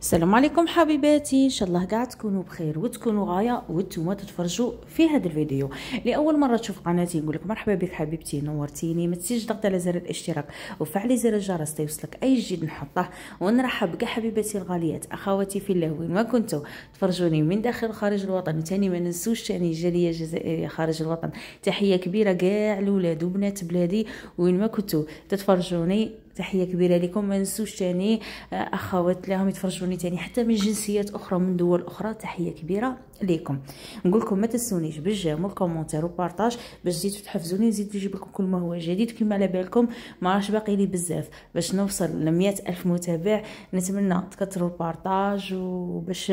السلام عليكم حبيباتي. إن شاء الله قاعد تكونوا بخير وتكونوا غاية وأنتم تتفرجوا في هذا الفيديو. لأول مرة تشوف قناتي نقول لك مرحبا بك حبيبتي نورتيني ما تنسيش تضغط على زر الاشتراك وفعلي زر الجرس تيوصلك أي جديد نحطه. ونرحب بك حبيباتي الغاليات أخواتي في الله وين ما كنتوا تفرجوني من داخل خارج الوطن. وتاني ما ننسوش تاني جالية جزائرية خارج الوطن. تحية كبيرة كاع الاولاد وبنات بلادي وين ما كنتوا تتفرجوني تحية كبيرة لكم. ما ننسوش تاني آه، أخوات لهم يتفرجوني تاني حتى من جنسيات أخرى من دول أخرى. تحية كبيرة ليكم نقول لكم ما تنسونيش بال j'aime وال commentaire و partage باش تزيدوا تحفزوني نزيد نجيب لكم كل ما هو جديد. كما على بالكم ما راش باقي لي بزاف. باش نوصل ل ألف متابع نتمنى تكثروا ال partage وباش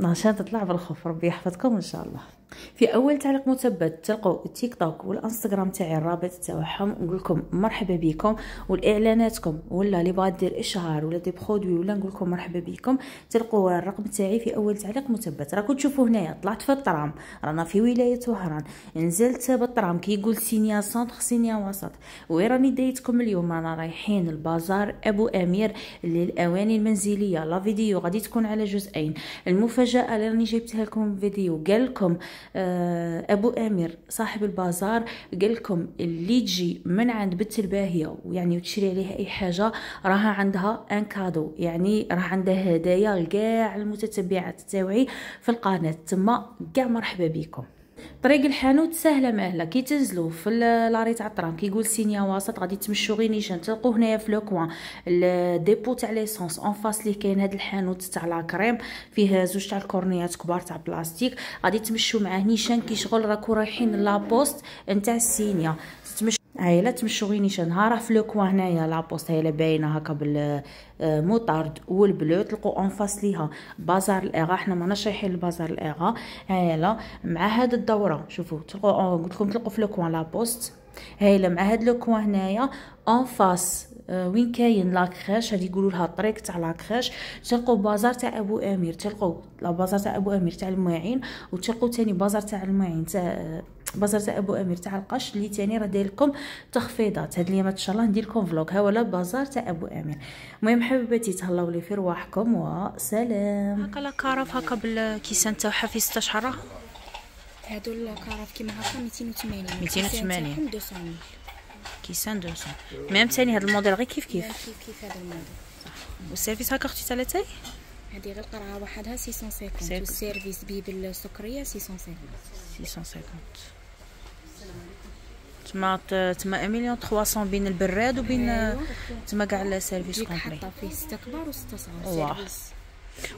نشاط تطلع بالخوف. ربي يحفظكم إن شاء الله. في أول تعليق مثبت تلقوا التيك توك والإنستغرام تاعي الرابط تاعهم نقول لكم مرحبا بكم والإعلاناتكم ولا اللي بغا دير إشهار ولا des produits ولا نقول لكم مرحبا بكم تلقوا الرقم تاعي في أول تعليق مثبت. راكم تشوفوا هنايا طلعت في الطرام رانا في ولاية وهران نزلت بالطرام كي يقول سينيا centre سينيا وسط. وين راني دايتكم اليوم رانا رايحين البازار أبو أمير للأواني المنزلية. la vidéo غادي تكون على جزئين. المفاجأة اللي راني جبتها لكم فيديو قال لكم أبو أمير صاحب البازار قال لكم اللي تجي من عند بنت الباهية ويعني وتشري عليها أي حاجة راها عندها un cadeau. يعني راه عندها هدايا لكاع المتتبعات تاوعي في القناة. تما كاع مرحبا بكم. طريق الحانوت سهله ماهله كي تنزلوا في l'arrêt تاع الطرام كيقول سينيا وسط غادي تمشوا غير نيشان. تلقوا هنايا في le coin. ال dépôt تاع l'essence. en face ليه كاين هذا الحانوت تاع la crème. فيه زوج تاع الكورنيات كبار تاع بلاستيك. غادي تمشوا معاه نيشان. كي شغل راكو رايحين la poste نتاع تمشوا هاي لا ها راه في le coin هنايا la poste هاي باينة هكا بال moutarde وال bleu تلقوا en face ليها. بازار الإغا حنا ماناش رايحين لبازار الإغا. هايلا مع هاد الدورة. شوفوا تلقوا قلت لكم تلقوا في le coin la poste. هايلا مع هاد le coin هنايا en face وين كاين la crèche هادي يقولوا لها الطريق تاع la crèche تلقوا بازار تاع أبو أمير. تلقوا لا بازار تاع أبو أمير تاع الماعين وتلقوا تاني بازار تاع الماعين تاع بازار تاع أبو أمير تاع القش اللي تاني راه داير لكم تخفيضات. هاد الايامات ان شاء الله ندير لكم فلوق ها ولا بازار تاع أبو أمير. المهم حبيباتي تهلاو لي في رواحكم وسلام. هكا لا كارف هكا بالكيسان تاعها في 16 حره هادو الكارف كيما هكا 280 280 200 كيسان 200 même ثاني هذا الموديل غير كيف كيف؟ كيف كيف هذا الموديل؟ وال service هكا أختي تاع thé؟ هذه غير قرعة وحدها 650 وال service بي بالسكريه 650 650 تما تما مليون 300 بين البراد وبين تما كاع ال service complet. فيه 6 كبار و 6 صغار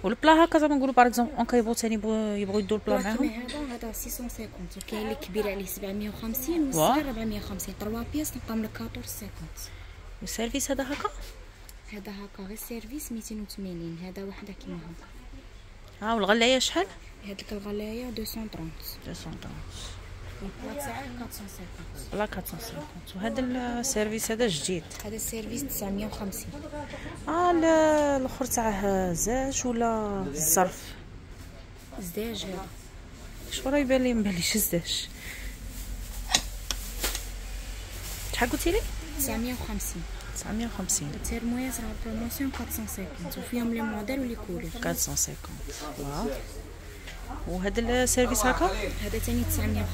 وال plat هكا زعما نقولوا par exemple اون كيبغوا ثاني يبغوا يدوا ال plat معاهم. هذا هذا 650 وكاين اللي كبير عليه 750 والصغير 450 3 pièces نلقاهم لك 1450 وال service هذا هكا؟ هذا هكا غير service 280 هذا وحده كيما هكا. ها والغلاية شحال؟ هذيك الغلاية 230 230 ال plat تاعها 450 لا 450 وهذا ال service هذا جديد هذا ال service 950 آه الآخر تاعه زاج ولا الصرف زاج هذا شو راه يبان لي مباليش الزاج شحال قلتي لي 950 950 ال thermoيات راه promotion 450 وفيهم les modèles و les couleurs 450 واو وهذا ال service هكا؟ هذا ثاني 950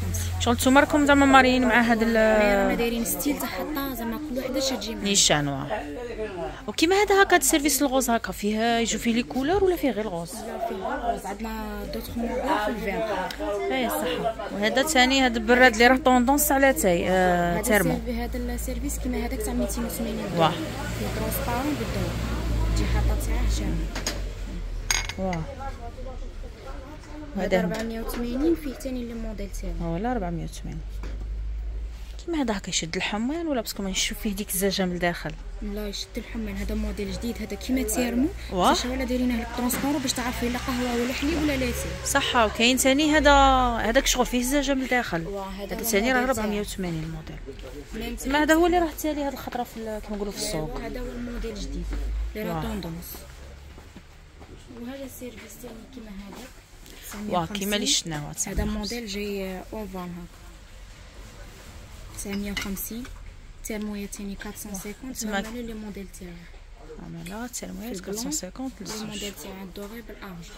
شغل نتوما راكم زعما ماريين مع هذا رانا دايرين style تاع حطه زعما كل وحدة تجي معاها نيشان واه. وكيما هذا هكا ال service ال rose هكا فيه يجو فيه les couleurs ولا فيه غير ال rose لا فيه ال rose عندنا d'autres modèles في ال vert اي صح. وهذا ثاني هذا البراد اللي راه tendance على thé آه thermo هذا ال service كيما هذاك تاع 280 واه. transparent بالضوء تجي حاطة تاعه هشامه واه. هذا 480 فيه ثاني les modèles تاعو ولا 480 كيما هذا هكا يشد الحمان ولا parce que ما نشوف فيه ديك الزجاجة من الداخل؟ لا يشد الحمان هذا موديل جديد. هذا كيما thermo. واش ولا دايرينه transparent باش تعرفي لا قهوة ولا حليب ولا لاتي صح وكاين ثاني هذا هذاك شغل فيه الزجاجة من الداخل. هذا ثاني راه 480 الموديل. تما هذا هو اللي راه تالي هذه الخطرة في كما نقولوا في السوق. هذا هو الموديل الجديد. اللي راه tendance وهذا ال service ثاني كيما هذا واه كيما اللي شفناه هذا موديل جاي اوفان هكا. 950 thermoيا تاني 450 تما les modèles تلميات في ال blanc. 450 les modèles تاع ال doré بال argent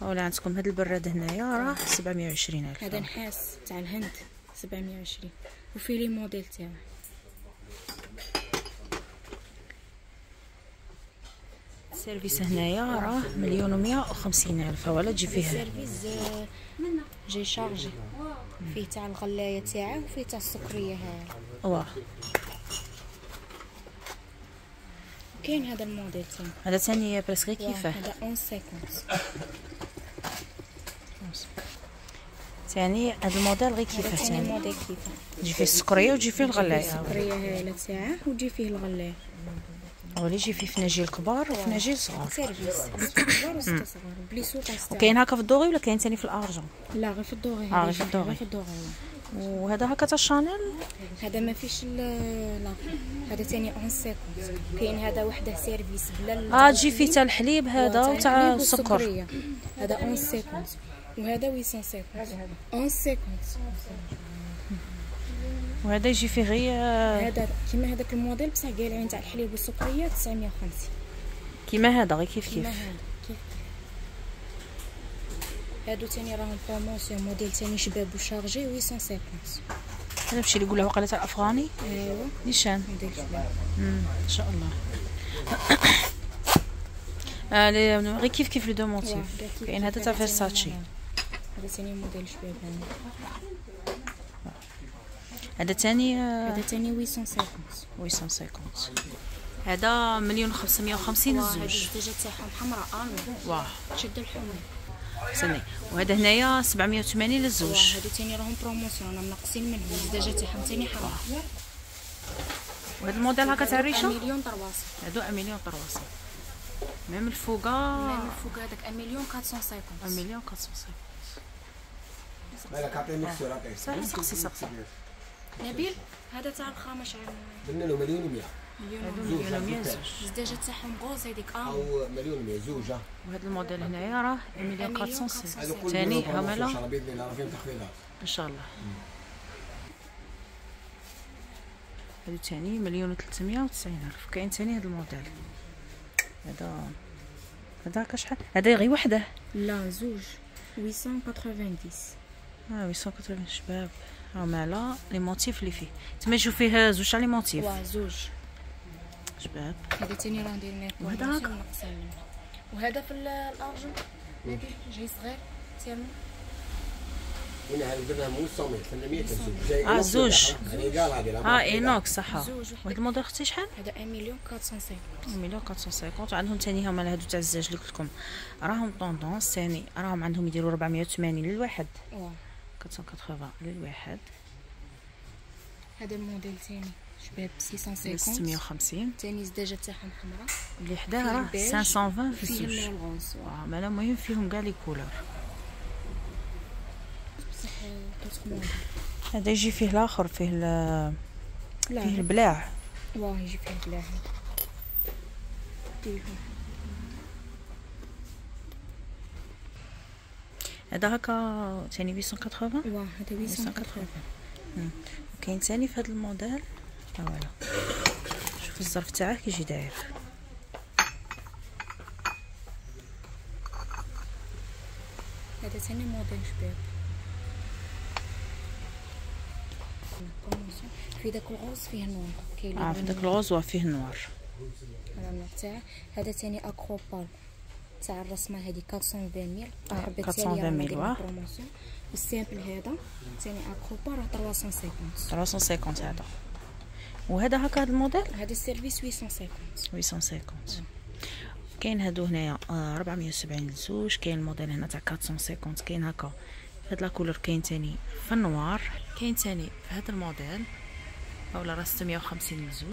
ولا عندكم هاد البراد هنايا راه 720 ألف. هذا نحاس تاع الهند 720 وفي les modèles تاعو ال service هنايا راه مليون و 150 ألف. ولا تجي فيه. ال service آه، جاي chargé. فيه تاع الغلاية تاعه وفيه تاع السكرية هاي. واه كاين هذا الموديل تاعو هذا ثاني presque غير واه، كيفاه هذا 1150 ثاني هذا الموديل غير كيفاه ثاني ثاني. موديل كيفاه تجي فيه السكرية وتجي فيه الغلاية. السكرية هايله تاعه وتجي فيه الغلاية. هو اللي يجي فيه فناجيل كبار وفناجيل صغار. وكاين هكا في ال doré ولا كاين ثاني في ال argent؟ لا غير في ال doré هذا غير في ال doré. غير في الدوغي واه. وهذا هكا تاع شانيل هذا ما فيش لا. هذا ثاني 1150 كاين هذا وحده service بلا آه تجي فيه تاع الحليب هذا وتاع السكر. هذا 1150 وهذا 850 1150 وهذا يجي فيه غير هذا كيما هذاك الموديل بصح قالعين تاع الحليب والسكريه 950 كيما هذا غير كيف كيف؟ هادو تاني راهم promotion modèle تاني شباب و chargé 850 هذا مشي اللي يقولها وقالت الأفغاني؟ ايوا نيشان. إن شاء الله. آه غير كيف كيف les deux motifs كاع كاين هذا تاع فيرساتشي. هذا تاني موديل شباب. هذا ثاني هذا تاني 850 850 هذا مليون 550 واه، هادي الزوج الزجاجه تاعهم حمراء واه تشد الحمى استني. وهذا هنايا 780 واه، للزوج هادو تاني راهم promotion راهم ناقصين منهم. الزجاجه تاعهم تاني حمراء. وهذا الموديل هكا تاع الريشه مليون trois cents هادو مليون trois cents même الفوقه même الفوق هذاك مليون 450 مليون 450 مالك عطيه مكسور عطيه سهل سقسي سقسي نبيل هذا تاع الخامش عام. قلنا له مليون و100 مليون مليون ومية. زوج الزجاجه تاعهم غوز هذيك؟ آه. أو مليون و100 زوج ها. وهذا الموديل هنايا راه مليون مليون 460 هذو كل ثاني عمله ان شاء الله باذن الله راه فيهم تخفيضات. إن شاء الله. هادو تاني مليون و 390 ألف. كاين تاني هذا الموديل. هذا هذا هكا شحال؟ هذا غير وحده. لا زوج. 890 آه 880 شباب. عمالة les motifs اللي فيه تما فيه زوج تاع les motifs واه زوج شباب هذا تاني راه ندير لك وهذا هكا. وهذا في ال- الارجل جاي صغير thermo هنا هذا درنا 800 800 زوج inox زوج. آه ما inox صح. وهذا الموديل أختي شحال هذا 1 مليون 450 مليون 450 وعندهم ثاني هما هادو تاع الزاج اللي قلت لكم راهم tendance ثاني راهم عندهم يديروا 480 للواحد واه 480 للواحد هذا الموديل ثاني شباب 650 650 ثاني الزجاجه تاعهم حمراء اللي حداه فيه راه البيج، 520 في المهم فيهم كاع les couleurs هذا يجي فيه الآخر فيه ال- فيه لا البلاع واه يجي فيه بلاها ديرهم هذا هكا ثاني 880 واه هذا 880 كاين ثاني في هذا الموديل؟ ها voilà. شوف الظرف تاعه كيجي داير. هذا ثاني موديل شباب. في داك ال rose فيه noir. كاين آه في داك ال rose وفيه noir هذا تاعه. هذا ثاني Arcopal. تاع الرسمة هذه 420 mille آه، 420 ميل، واه. promotion وال simple هذا ثاني Arcopal راه 350 350 هذا. وهذا هكا هذا الموديل؟ هذا ال service 850 850 كاين هادو هنايا آه، 470 للزوج كاين الموديل هنا تاع 450 كاين هكا. هاد la couleur كاين تاني في ال noir. كاين تاني في هاد الموديل. أولا راه 650 للزوج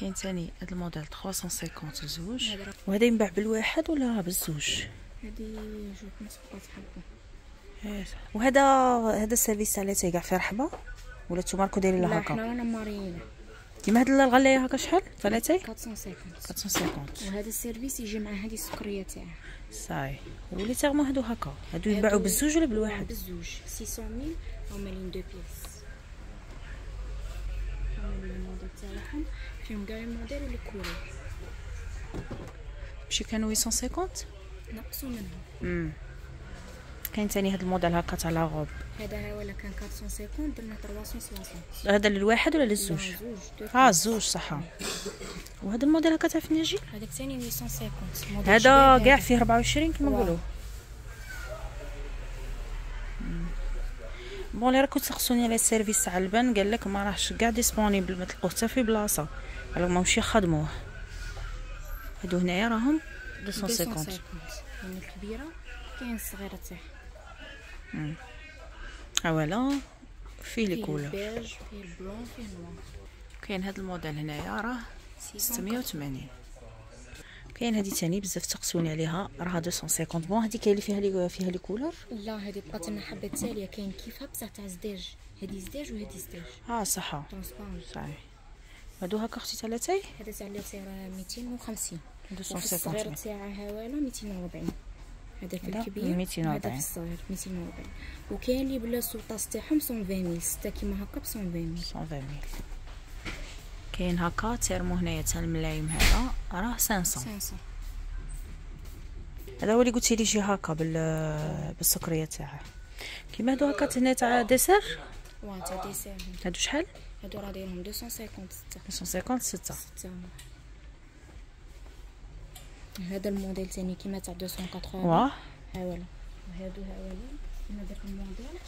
كاين تاني هاد الموديل 350 للزوج هذا راه- وهذا ينباع بالواحد ولا بالزوج؟ هذه جوج مسقات حبة. وهذا هذا ال service تاع لاتاي كاع في رحبة؟ ولا نتوما راكم دايرين لا لها حنا هكا رانا ماريين كيما هاد الغلايه هكا شحال؟ تاع لاتاي 450 450 وهذا ال service يجي مع هذه السكرية تاعه صاي. و les thermos هادو هكا. هادو ينباعوا بالزوج ولا بالواحد؟ بالزوج. 600 mille أو مالين deux pièces. هما لي الموديل تاعهم فيهم كاع الموديل و les couleurs ماشي كانوا 850 نقصوا منهم امم كاين ثاني هذا الموديل هكا تاع la robe هذا ها ولا كان 450 درنا 360 هذا للواحد ولا للزوج آه الزوج صح وهذا الموديل هكا تاع فناجين هذاك ثاني 850 موديل هذا كاع فيه 24 كما. نقولوا bon اللي راكم تسقسوني على ال service تاع البن قال لك ما راهش كاع disponible ما تلقوه حتى في بلاصه قالوا ماهمش يخدموه هادو هنايا راهم 250 250 يعني الكبيره كاين الصغيره تاعها ها voilà فيه لي فيه couleur فيه ال blanc فيه ال noir كاين هذا الموديل هنايا راه 680 كاين هذه ثاني بزاف تقسوني عليها. راها 250 bon هذه كاين اللي فيها لي فيها les couleurs لا هذه بقات لنا حبه تاليه كاين كيفها بصح تاع زجاج هذه زجاج وهذه زجاج. آه صح صحيح. هادو هكا أختي تاع لاتاي هذا تاع اللي راه 250 وفي 250 الصغير تاعها والا 240 هذا في الكبير 240. هذا في الصغير 240 وكاين اللي بلا ال sous-tasses تاعهم 120 ستة كيما هكا ب 120 120 كاين هكا thermos هنايا تاع الملايم هذا راه 500 500 هذا هو اللي قلتي لي شي هكا بال بالسكرية تاعه كيما هادو هكا هنا تاع dessert؟ واه تاع dessert. هادو شحال؟ هادو راه دايرهم 250 ستة 250 6 ستة هذا الموديل ثاني كيما تاع 280 واه ها ولا وهادو ها ولا كيما داك الموديل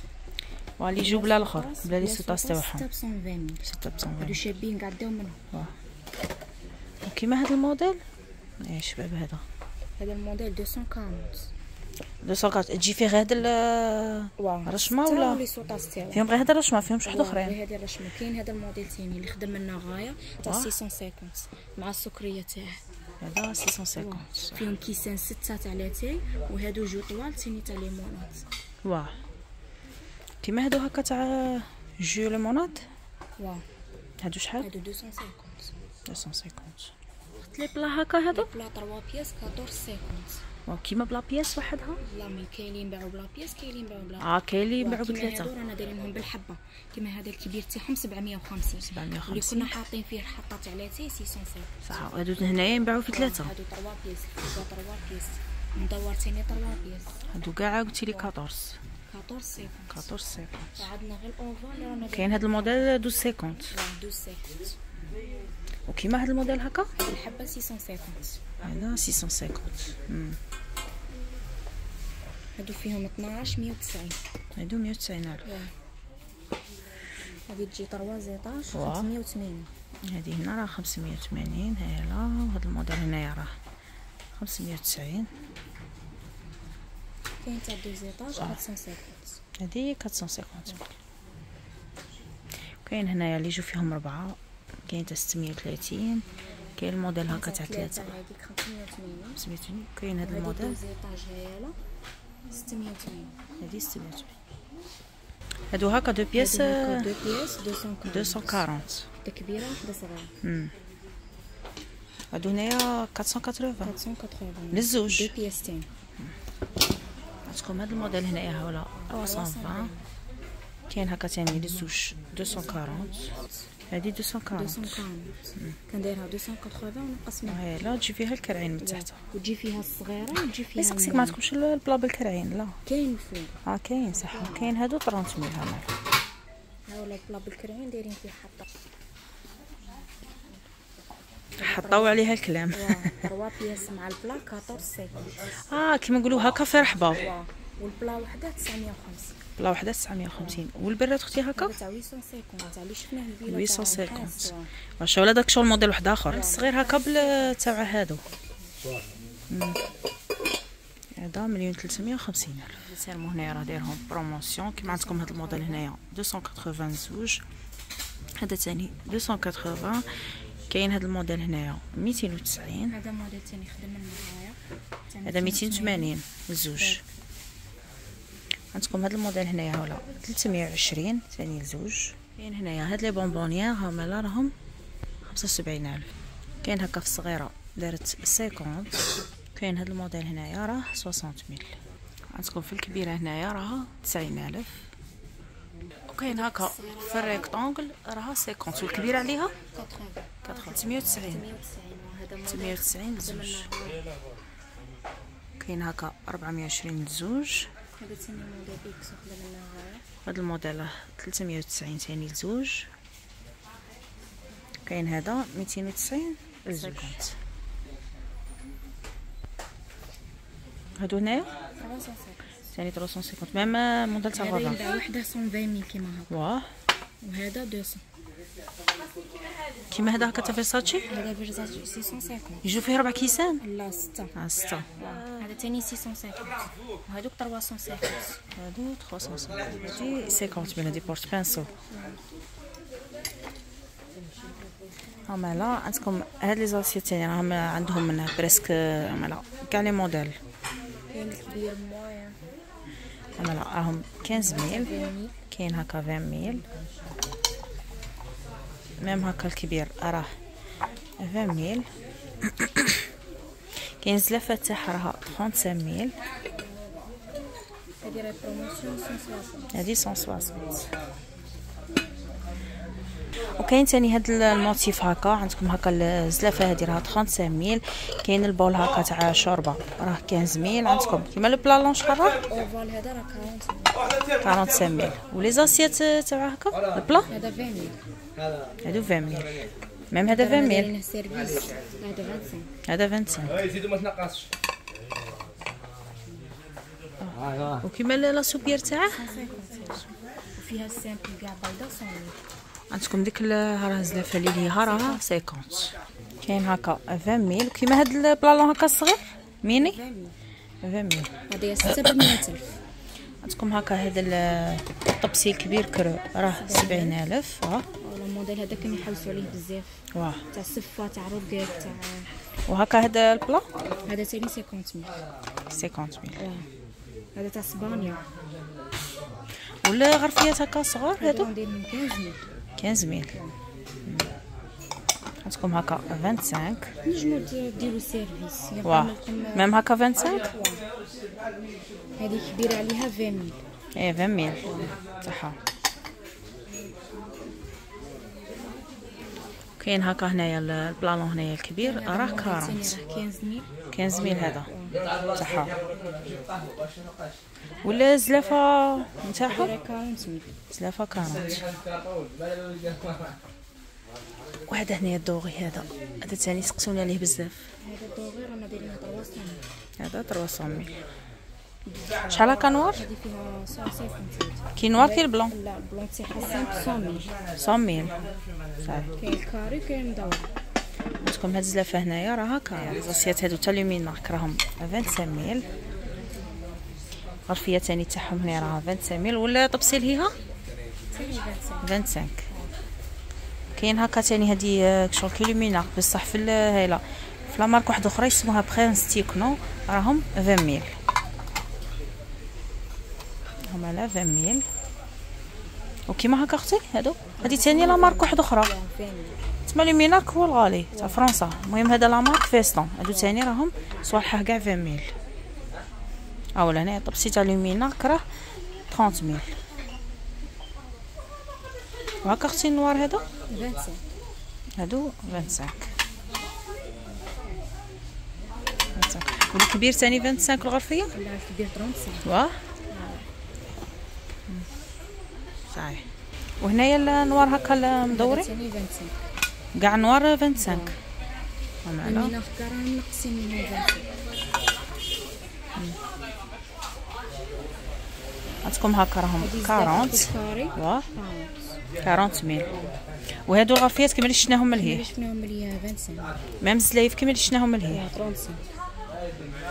واه اللي يجيو بلا الآخر بلا les sous-tasses تاعهم ستة ب 120 6 ب هادو 120 شابين داو منهم كيما هذا الموديل إيه شباب هذا هذا الموديل 240 لو سوغات تجي فيه غير هاد الرشمة ولا؟ فيهم غير هاد الرشمة فيهم شي واحد أخرين. غير هاد الرشمة كاين هذا الموديل ثاني اللي خدم لنا غاية تاع 650 مع السكرية تاعه. هذا 650 فيهم كيسان ستة تاع لاتاي وهادو jus طوال ثاني تاع limonade واه كيما هادو هكا تاع jus limonade واه هادو شحال؟ هادو 250 250 قلت لي بلا هكا هادو؟ بلا 3 pièces 14 50 كيما بلا pièces وحدها لا mais كاين اللي ينباعوا بلا pièces كاين اللي ينباعوا بلا آه كاين اللي ينباعوا بثلاثة. أنا رانا دايرينهم بالحبة. كيما هذا الكبير تاعهم 750 750 اللي كنا حاطين فيه الحطة تاع لاتي 650 صح هادو هنايا ينباعوا في ثلاثة. هادو 3 pièces 3 pièces مدور ثاني 3 pièces هادو كاع قلتي لي 14 14 cinquante كاين هذا الموديل 12 cinquante 12 cinquante وكيما هذا الموديل هكا؟ الحبه 650 هذا 650 امم هادو فيهم 12 190 هادو 190 ألف. هادي تجي 3 زيطاج واه. 580 هذه هنا راه 580 هايلا وهذا الموديل هنايا راه 590 كاين تاع 2 زيطاج 450 هذه 450 كاين هنايا اللي يجوا فيهم ربعة كاين تاع 630 كاين الموديل هكا تاع ثلاثة هذيك 580 580 كاين هذا هادي 2 الموديل هايله 680 هذه 680 هادو هكا deux pièces 2 pièces 240 240 وحده كبيرة وحده صغيره هادو هنايا 480 480 للزوج. 2 pièces تاني عندكم هذا الموديل هنايا هاولا 320 كاين هكا تاني للزوج 240 هذه 240 240 كان دايرها 280 ونقص منها. هاي لا تجي فيها الكرعين من تحت وتجي فيها الصغيره وتجي فيها ما. عندكمش البلا بالكرعين لا كاين آه كاين صح كاين هادو 30 ميل هما هاولا بلا بالكرعين دايرين فيه حطه حطاو عليها الكلام 3 بياس مع البلا 14 آه كيما نقولوا هكا في رحبه والبلا وحده 950 بلا وحدة 950 والبرات أختي هكا؟ تاع 850 تاع اللي شفناه الفيلا تاع 850 النحاس، واه. واش ولا داك شغل موديل واحد آخر. الصغير هكا بال تاع هادو. هذا مليون 350 ألف. thermos هنايا راه دايرهم promotion كيما عندكم هاد الموديل هنايا. 280 زوج. هذا تاني 280 كاين هاد الموديل هنايا 290 هذا موديل ثاني خدم لنا معايا. هذا 280 الزوج عندكم هذا الموديل هنايا هولا 320 ثاني الزوج كاين هنايا هاد les bonbonnières هما لا راهم 75000 كاين هكا في الصغيرة دارت 50 كاين هاد الموديل هنايا راه 60000 عندكم في الكبيرة هنايا راها 90000 وكاين هكا في ال rectangle راها 50 والكبيره عليها؟ 80 390 390 هذا موديل 390 لزوج كاين هكا 420 لزوج هذا ثاني موديل إكس غير هاد الموديل 390 ثاني لزوج. كاين هذا 290 لزوج. هادو هنايا؟ 350 ثاني 350 même موديل تاع هذا ينباع وحده 120 كيما هكا. واه. وهذا 200 كيما هذا هكا تاع فيرساتشي هذا فيرزاتشي 650 يجو فيه ربع كيسان لا 6 آه ستة هذا ثاني 650 وهذوك 350 هادو 350 هادي 50 من هادي porte-pinceaux هما لا عندكم هاد les assiettes تاني راهم عندهم من presque هما لا كاع les modèles هما لا راهم 15000 20 كاين هكا 20000 même هكا الكبير راه 20000 كاين زلافة تاعها راها 35000 هذه راهي promotion 160 هادي 160 وكاين تاني هاد ال motif هكا عندكم هكا الزلافه هادي راها 35000 كاين ال bol هكا تاع شوربة راه 15000 عندكم. كيما le plat long شحال راه ovale هذا راه 40 45000 و les assiettes تاع هكا؟ ال plat؟ هذا 20 هادو 20000 même هذا 20000 دايرين service هذا 25 هذا 25 يزيدوا ما تنقصش وكيما la soupière تاعه. وفيها ال simple كاع بيضاء 100 عندكم ديك راه الزلافه اللي هي راها 50 كاين هكا 20000 كيما هاد ال plat long هكا الصغير ميني؟ 20000 هذه 6 ب 100000 عندكم هكا هذا ال- الطبسي الكبير creux راه 70000 واه ولا الموديل هذا كانوا يحوسوا عليه بزاف. واه. تاع السفه تاع رقيق تاع وهكا هذا ال plat هذا ثاني 50000 50000 واه. هذا تاع اسبانيا ولا غرفيات هكا صغار هذا هادو؟ ندير من 15000 15000 عندكم هكا 25 نجمو ديروا service واه. même هكا 25 هذه كبيرة عليها 20000 إيه 20000 صحة. كاين هكا هنايا ال- ال plat long هنايا الكبير راه 40 راه 15000 15000 هذا. صحة ولا الزلافة نتاعها راه 40000 زلافة 40 واحد هنايا ال doré هذا. هذا تاني سقسوني عليه بزاف. هذا doré رانا دايرين 300 هذا 300000 شحال هكا noir هذه فيها 150 كي noir كي ال blanc لا ال plat long تاعها 500000 100000 صافي كاين ال carré كاين مدور عندكم هاد الزلافه هنايا راه هكا ال assiettes هادو تاع Luminarc راهم 25000 غرفيه تاني تاعهم هنا راها 25000 ولا طبسيل هيها ثاني 25 25 كاين هكا تاني هادي آه، شغل كي Luminarc بصح في هايلا في la marque واحدة أخرى يسموها برينس تيكنو راهم 20000 هما لا 20000 وكيما هكا أختي هادو؟ هادي تاني la marque واحدة أخرى. 20 تسمى Luminarc هو الغالي تاع فرنسا. المهم هذا la marque فيستون. هادو تاني راهم صوالحه كاع 20000 أولا هنايا طبسي تاع لومينارك راه 30000 وهاكا أختي النوار هذا 25 هادو 25 25 والكبير تاني 25 الغرفية؟ لا الكبير 35 واه صحيح. وهنايا النوار هكا 25 كاع نوار 25 هما على من افكار نقصين منهم 25 عندكم هكا راهم 40 الكاري. واه 40000 وهادو الغرفيات كما اللي شفناهم من شفناهم 25 ميم الزلايف كما اللي شفناهم من الهيه 35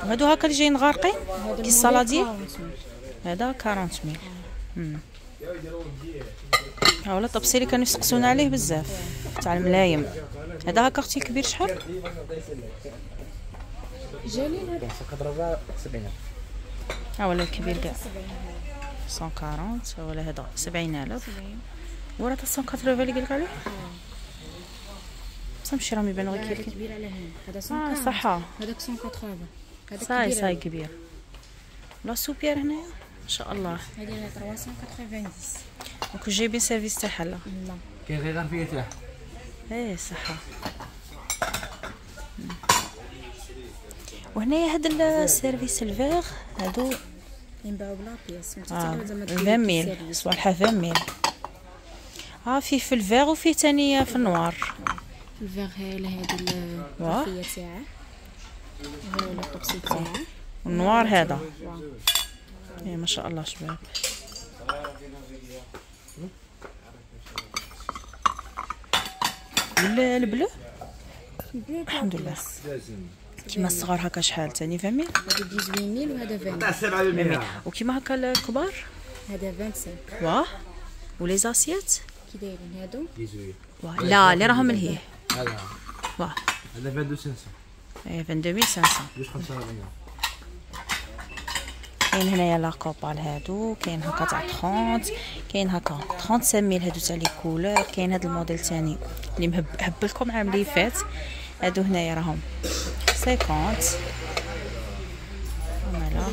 وهادو هكا اللي جايين غارقين؟ كي الصلادي 40 هذا 40000 امم ها ولا الطبسي اللي كانوا يسقسونا عليه بزاف. تاع الملايم. هذا هكا أختي الكبير شحال؟ جليل. هذا 70 ها ولا الكبير كاع. 140 ها ولا هذا 70000 وراه تا 180 اللي قالك عليه؟ بصح ماشي راهم يبانوا غير كيف كبير على هذا آه 140 صحة هذاك 180 هذا صاي كبير صاي كبير. لا سوبير هنايا. ما شاء الله هذه 390 donc جايبين service تاعها لا لا كاين غير غرفيه تاعها إيه صحة وهنايا هاد ال service ال vert هادو. ينباعو ب la pièce آه 20 mille صوالحها 20 mille آه فيه في الفيغ وفيه تاني في ال noir. الفيغ هايله هادي. الكوفيه تاعه. هايله الطبسي تاعه. النوار هذا. واه. إيه ما شاء الله شباب. البلو؟ الحمد لله. كيما الصغار هكا شحال؟ تاني 20 ميل هذا 18 ميل وهذا 20 وكيما هكا الكبار؟ هذا 25 واه. ولي زاسيات؟ كي دايرين هادو؟ واه. لا اللي راهم لهيه هذا. واه. هذا 22500 إيه 22500 جوج 45 كاين هنايا la coupelle هادو كاين هكا تاع 30 كاين هكا 35 mille هادو تاع les couleurs كاين هاد الموديل تاني اللي مهب هبلكم عام اللي فات. هادو هنايا راهم 50 voilà.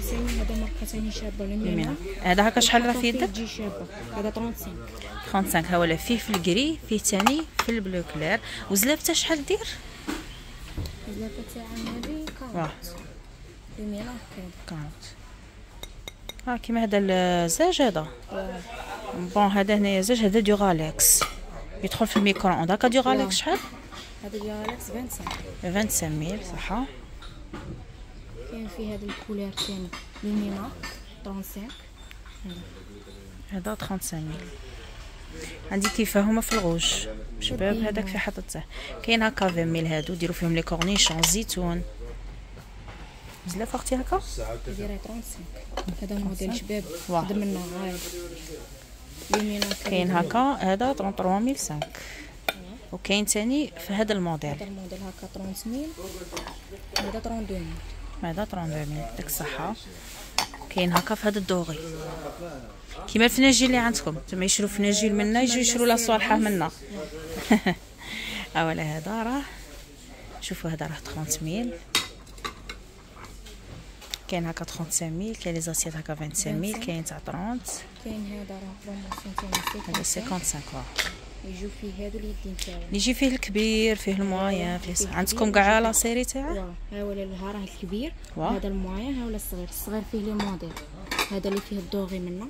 ثاني هذا ماركه ثاني شابه يمينة لمينا هذا هكا شحال راه في يدك تجي شابه هذا 35 35 ها ولا فيه في ال gris فيه تاني في ال bleu clair. وزلافته شحال دير؟ الزلافه تاع واه. 40 لمينا هكا 40 ها كيما هذا الزاج هذا bon هذا هنايا زاج هذا Duralex يدخل في ال micro-onde هكا Duralex شحال هذا Duralex 25 25 mille صح كاين في هذا ال couleur ثاني لمينا 35 هذا 35 mille عندي كيفاه هما في الغوش شباب هذاك في حطته كاين هكا 20 mille هادو ديروا فيهم les cornichons زيتون زلاف أختي هكا؟ دايره 35 هذا موديل شباب. خدم لنا غايب كاين هكا. هذا 33005 وكاين تاني في هذا الموديل. هذا الموديل هكا 30 mille هذا 32 ميل هذا 32 ميل يعطيك الصحة. كاين هكا في هذا ال doré كيما الفناجيل اللي عندكم. تما يشرو فناجيل منا يجيو يشرو لا صوالحه منا. أولا هذا راه. شوفوا هذا راه 30 mille كاين هكا 35 mille كاين les assiettes هكا 25 mille كاين تاع 30 كاين هذا راه promotion هذا 55 55 واه يجيو فيه هادو اليدين تاعو. يجي فيه الكبير فيه ال moyen فيه فيه عندكم كاع la série تاعه ها ولا ها راه الكبير. هذا ال moyen ها ولا الصغير. الصغير فيه les modèles. هذا اللي فيه ال doré منا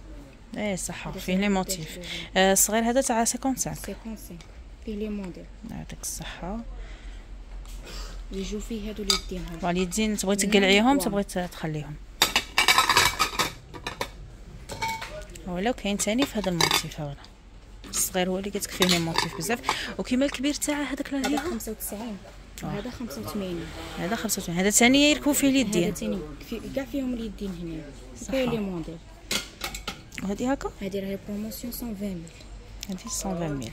إيه صح فيه les motifs. آه، الصغير هذا تاع 55 55 فيه les modèles. يعطيك الصحة. يجيو فيه هادو اليدين هادو واليدين تبغي تقلعيهم. تبغي تخليهم. ولو كاين تاني في هذا ال motif هذا. الصغير هو اللي قلت لك فيه les motifs بزاف. وكيما الكبير تاعه هذاك هذا اللي 95 وهذا 85 هذا 85 هذا تاني يركبوا فيه هذا اليدين تاني. في كاع فيهم اليدين هنا كاين les modèles. وهذه هكا هذه راهي promotion 120 mille هذه 120 mille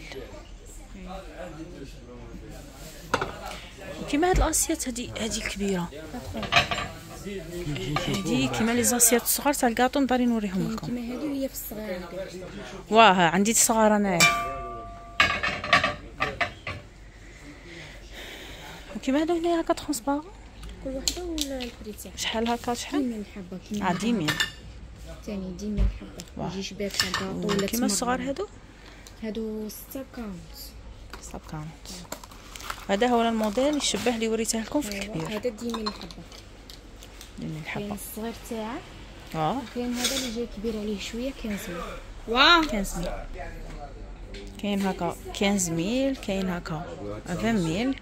كيما هاد ال assiettes هذه هذه كبيرة. هذه كيما les assiettes الصغار تاع الكاطو نضري نوريهم لكم. كيما هادو هي في الصغير هادي واه عندي الصغار انايا وكيما هادو هنايا هكا transparent كل وحدة ولا ال prix تاعها شحال هكا شحال؟ 10 mille حبة. كيما هادي même ثاني 10 mille حبة. واه. يجي شباك تاع الكاطو ولا كيما. الصغار هادو؟ هادو cinquante. cinquante هذا هو الموديل يشبه اللي وريته لكم في الكبير. هذا 10 mille حبه اللي كاين الحبه الصغير تاعه. آه. كاين هذا اللي جاي كبير عليه شوية 15 mille واه 15 mille كاين هكا 15 mille كاين هكا 20 mille.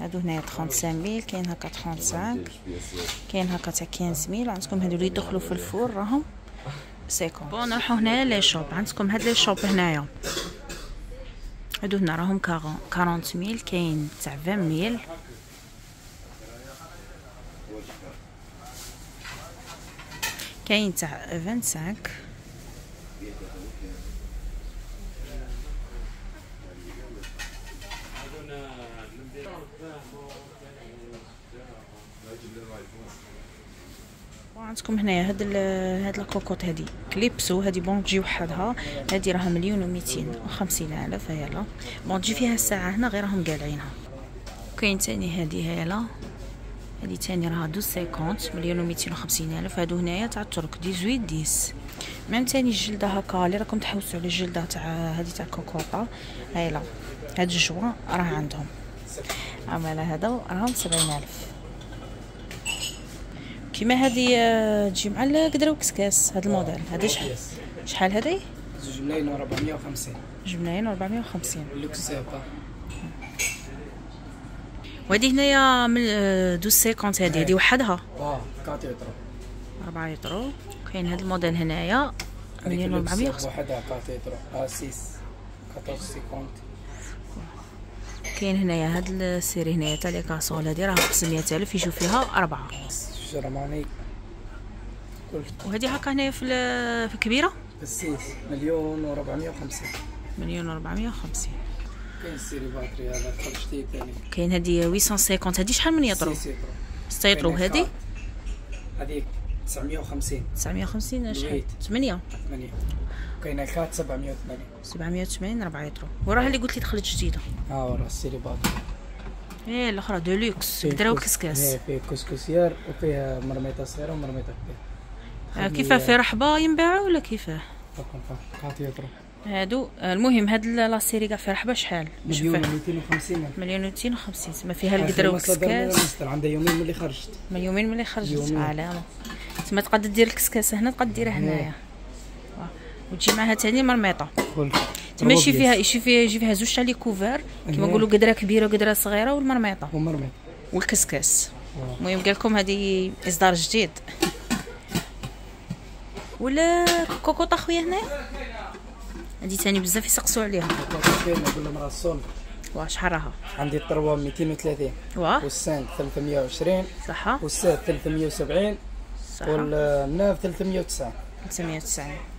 هادو هنايا 35 mille كاين هكا 35 كاين هكا تاع 15 mille. عندكم هادو اللي يدخلوا في ال four راهم. c'est bon نروحو هنايا les chopes. عندكم هاد les chopes هنايا. هادو هنا راهم 40 40 mille كاين 20 mille. كاين تاع 25 وعندكم هنايا هاد هاد الكوكوط هادي Clipso هادي bon تجي وحدها. هادي راها مليون وميتين وخمسين ألف هايلة. bon تجي فيها الساعة هنا غير راهم قالعينها. كاين تاني هادي هايلة. هادي تاني راها 1250 مليون و 250 ألف. هادو هنايا تاع الترك 18 10 ميم تاني الجلده هكا اللي راكم تحوسوا على الجلدة تاع هادي تاع كوكوطا هايلا هاد الجوا راه عندهم. أما هذا راهم 70000 كيما آه، تجي مع القدره وكسكاس هاد الموديل. هادي شحال شحال؟ هادي زوج ملايين و 450 جوج ملايين و 450 لوكس سيبا. وهادي هنايا من آه، douze cinquante هادي هادي وحدها؟ واه quatre يطرو. 4 يطرو. كاين هاد الموديل هنايا. مليون و 450 وحدها quatre يطرو. آه 6 14 cinquante. كاين هنايا هاد ال série هنايا تاع les casseroles هادي راه ب 500 ألف يجيو فيها أربعة. جرماني كل وهادي هكا هنايا في في الكبيره ال six مليون و 450 مليون و 450 كاين ال série batterie هذا خرج جديد ثاني كاين هادي 850 هادي شحال من يطرو؟ 6 يطرو 6 يطرو كاين هادي؟ هذيك 950 950 شحال؟ ال huit. 8 8 كاين ال quatre 780 780 4 يطرو. وراها اللي قلت لي دخلت جديدة. ها ورا ال série batterie. إيه الاخرى de luxe فيه قدره كس- وكسكاس إيه، فيه كسكسيار وفيها مرميطه صغيرة ومرميطه كبيرة. آه، كيفاه؟ في رحبة ينباعوا ولا كيفاه؟ هادو آه، المهم هاد la série كاع في رحبة شحال؟ مليون نشوفها. و 250 مليون و 250 تما فيها القدرة من المصدر. عندها يومين ملي خرجت. ما يومين ملي خرجت. علامه تما تقدر دير الكسكاسه هنا تقدر ديرها هنايا. وتجي معها تاني مرميطة. تما يجي فيها يجي فيها يجي فيها زوج تاع les couvercles. كيما. نقولوا قدرة كبيرة وقدرة صغيرة والمرميطة. ومرمي والكسكاس. المهم قال لكم هذه إصدار جديد. ولا كوكوطا خويا هنايا هذه تاني بزاف يسقسوا عليها. واه شحال راها عندي الطروا 230 واه والسانك 320 صحة. والساد 370 صحة. والناف 309 390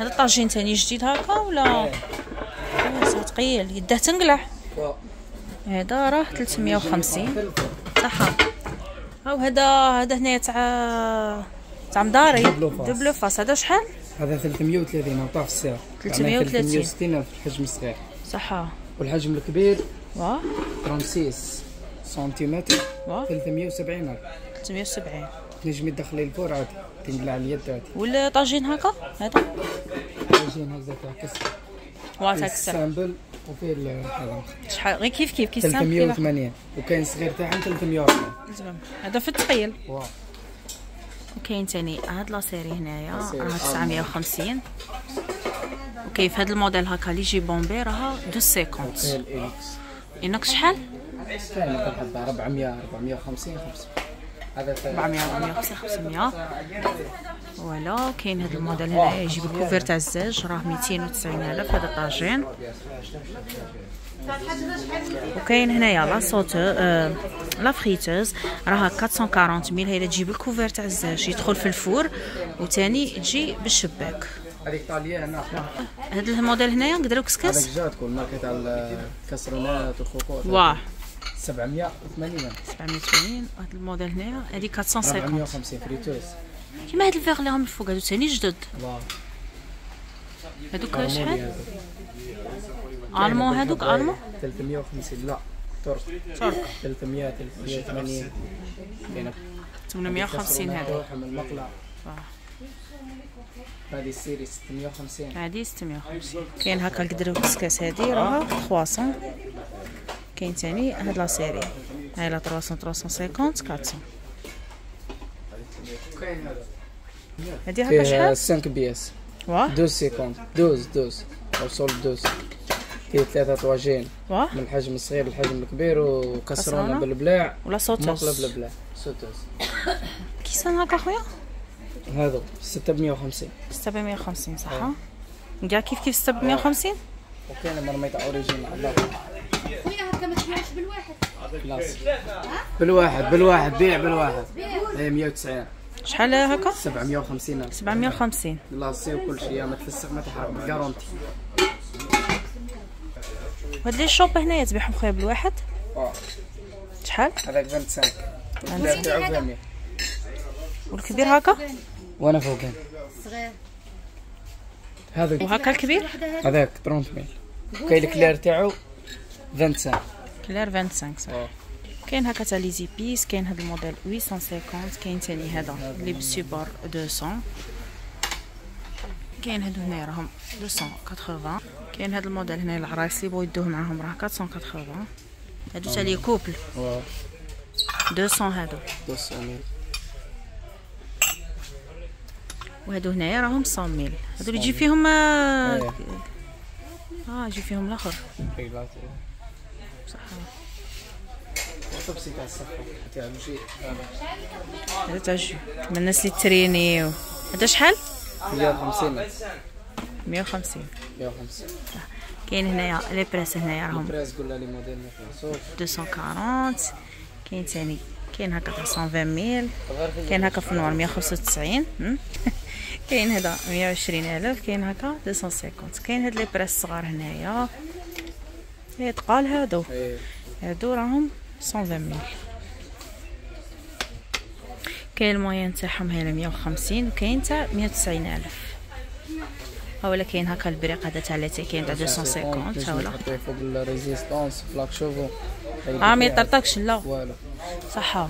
هذا الطاجين تاني جديد هكا ولا؟ إيه. ثقيل يده تنقلع. هذا راه 350 ثلث. صحة هاو هذا هذا هنايا تاع تاع مداري. دبلو فاس. هذا شحال؟ هذا 330 عطاه في السعر. 330. 360 الف الحجم الصغير. صحة والحجم الكبير؟ واه 36 سنتيمتر. واه 370 ألف. 370 تنجمي تدخلي الفور عادي. تنقلع على اليد عادي والطاجين هكا؟ هذا. يجين هكذا تاع كسر واه السامبل وفيه هذا شحال؟ غير كيف كيف؟ سامبل؟ كيف؟ 380 وكاين صغير تاعهم 340 زعما. هذا في الثقيل واو. وكاين تاني. هاد لا سيري هنايا. راها 950 وكيف؟ هاد الموديل هكا اللي يجي بومبي راها 250 فيه الإليكس إنك شحال؟ كاين كل حبة 400 450 500 هذا تاع 400 450 500 voilà كاين هاد الموديل هنايا يجيب ال couvercle تاع الزاج راه 290 ألف هذا الطاجين وكاين هنايا la saute آه la friteuse راها 440 mille هي تجيب ال couvercle تاع الزاج يدخل في ال four وتاني تجي بالشباك. هذيك طالية هاد الموديل هنايا قدروا هذاك كسكاس جا تكون ماركة تاع الكسرونات وال cocottes واه. 780 780 هاد الموديل هنايا هادي 450 450 friteuse كيما هاد ال verre اللي راهم الفوق هادو ثاني جدد. واو. هادوك شحال allemands هادوك allemands؟ 350 لا ترك. ترك. 300 380 كاين 850 هادي روحهم المقلع. آه. هذه ال série 650 هادي 650 كاين هكا القدر والكسكاس هادي راها 300 كاين تاني هاد la série. هاي لا 300 350 400 كاين هذا هادي هكا شحال؟ 5 بي اس واه 12 سيكوند 12 12 أو صول 12 فيه ثلاثة طواجين من الحجم الصغير للحجم الكبير وكسرونه؟ بالبلاع. ولا مقلب صوتوس بالبلاع. سوتوس كيسان هكا خويا هذا. 650 750 صح؟ كاع كيف كيف 750 وكاين مرميطة original بالواحد. بالواحد بالواحد بيع بالواحد. هي 190 شحال هكا؟ 750 الف 750 كلاسي وكل شيء ما تفسخ ما تحرق بال garantie وهاد les chopes هنايا تبيعهم خويا بالواحد؟ آه. شحال؟ هذاك 25 والبلاع تاعو 100 والكبير هكا؟ وأنا فوقين. صغير. هذا وهكا الكبير؟ هذاك 30 mille كاين ال clair تاعو 25 clair 25 صح آه كاين هكا تاع les épices كاين هذا الموديل 850 كاين ثاني هذا اللي بال support 200 كاين هادو هنايا راهم 280 كاين هذا الموديل هنا العرايس اللي بغاو يدوه معاهم راه 480 هادو تاع les couples واو 200 هادو 200 وهادو هنايا راهم 100 ميل هادو اللي يجي فيهم آه إيه. آه، يجي فيهم الآخر طبسي تاع هذا تاع جو كيما الناس اللي ترينيو. هذا شحال؟ 150 150 150 كاين هنايا لي بريس هنايا راهم. بريس قول لي موديل ما فيها 240 كاين ثاني كاين هكا تاع 120 mille. كاين هكا في ال noir 195 هم؟ كاين هذا 120 ألف كاين هكا 250 كاين هاد لي بريس صغار هنايا. إيه تقال هادو. إيه. هادو راهم 120 mille كاين ال moyen تاعهم هنا 150 وكاين تاع 190 ألف. ها ولا كاين هكا البريق هذا تاع لاتي كاين تاع 250 ها ولا. فوق ال résistance plaque شوفو. آه ما يطرطقش لا. voilà. صح.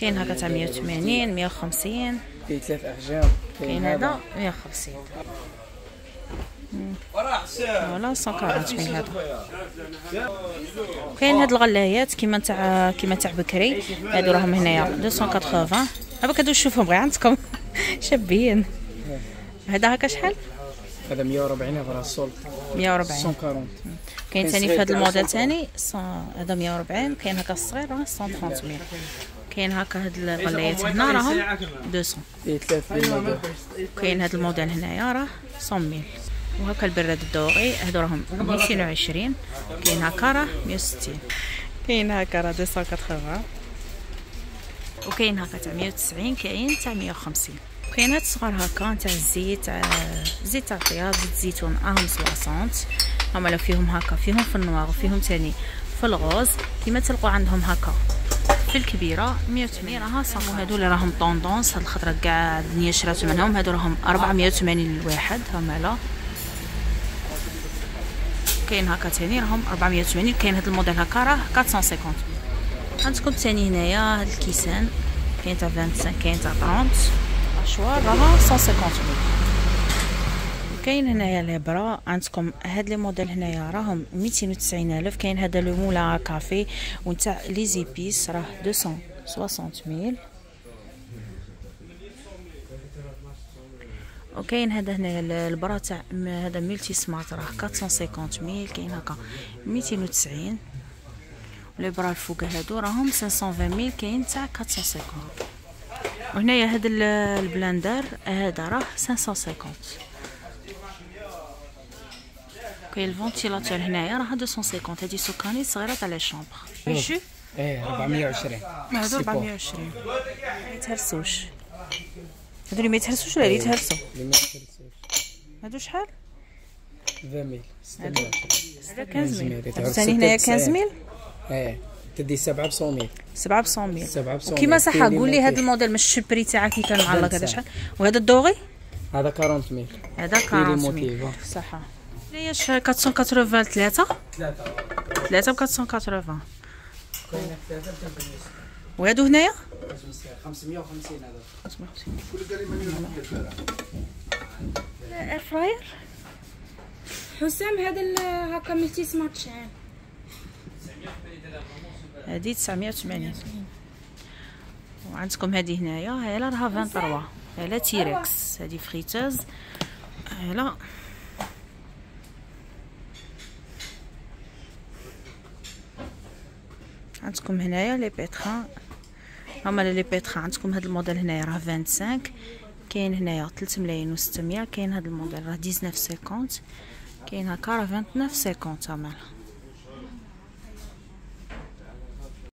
كاين هكا تاع 180 150 فيه ثلاث أحجام كاين هذا 150 voilà 140 هذا؟ كاين هاد الغلايات؟ كيما تاع كيما تاع بكري. هادو راهم هنايا. 280 هاك هادو شوفهم غير عندكم. شابين. هذا هكا شحال؟ هذا 140 هذا راه ال solde 140 140 كاين ثاني في هذا تاع الموديل 130. ثاني هذا 140 كاين هكا الصغير راه 130 mille كاين هكا هاد الغلايات هنا راهم 200 فيه ثلاث موديل كاين هاد الموديل هنايا راه 100 mille وهكا البراد ال doré هادو راهم 220 كاين هكا راه 160 كاين هكا راه 280 وكاين هكا تاع 190 كاين تاع 150 كاين هاد الصغار هكا تاع الزيت تاع زيت تاع الخيار زيت زيتون أهم 60 هما لو فيهم هكا فيهم في ال noir وفيهم تاني في ال rose. كيما تلقوا عندهم هكا في الكبيرة 180 راها صافي هادو اللي راهم tendance هاد الخطرة كاع الدنيا شرات منهم هادو راهم 480 للواحد هما لا. كاين هكا تاني راهم 480 كاين هاد الموديل هكا راه 450 عندكم تاني هنايا؟ هاد الكيسان كاين تاع 25 كاين تاع 30 hachoir راها 150 كاين هنايا les bras عندكم هاد les modèles هنايا راهم 290 ألف. كاين هذا le moulin à café ونتاع les épices راه 260 mille. وكاين هذا هنا ال bras تاع هذا Multi Smart راه 450 mille كاين هكا 290 les bras الفوق هادو راهم 520 mille كاين تاع 450 وهنايا هذا ال- ال blender هذا راه 550 كاين ال ventilateur هنايا راه 250 هادي سكاني صغيرة تاع les chambres. jus إيه 420 هادو 420 ما يتهرسوش. هادو اللي ما يتهرسوش ولا اللي يتهرسوا؟ اللي ما يخسرش. هادو شحال 20000 60000 هذا 15 ميل ثاني هنايا 96. 15 ميل إيه تدي 7 ب 100 7 ب 100 ميل 7 ب 100 وكيما صح قول لي هذا. الموديل مش الشبري تاعك كي كان معلق هذا 25. شحال؟ وهذا الدوغي هذا 40000 هذا فيه لي 40 ميل. موتيف صح. شحال 480 3 3 ب 480 وهادو هنايا؟ 550 هذا. اير فراير حسام هذا هكا ملتي سمارت شحال هذه 980 وعندكم هذه هنايا. هالا راها 23 هالا تيركس هذه فريتوز. هالا عندكم هنايا لي بيترا هما لي بيترا عندكم هذا الموديل هنايا راه 25 كاين هنايا 3 ملايين و 600 كاين هذا الموديل راه 1950 كاين هكا راه 2950 تمام